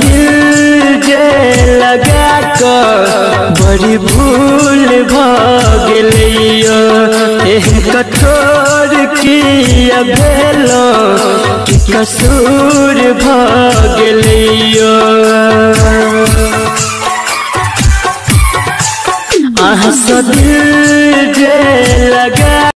दिल जे लगा कर बड़ी भूल भगलियो कठोर किया भेलो कि कसूर भगलियो दिल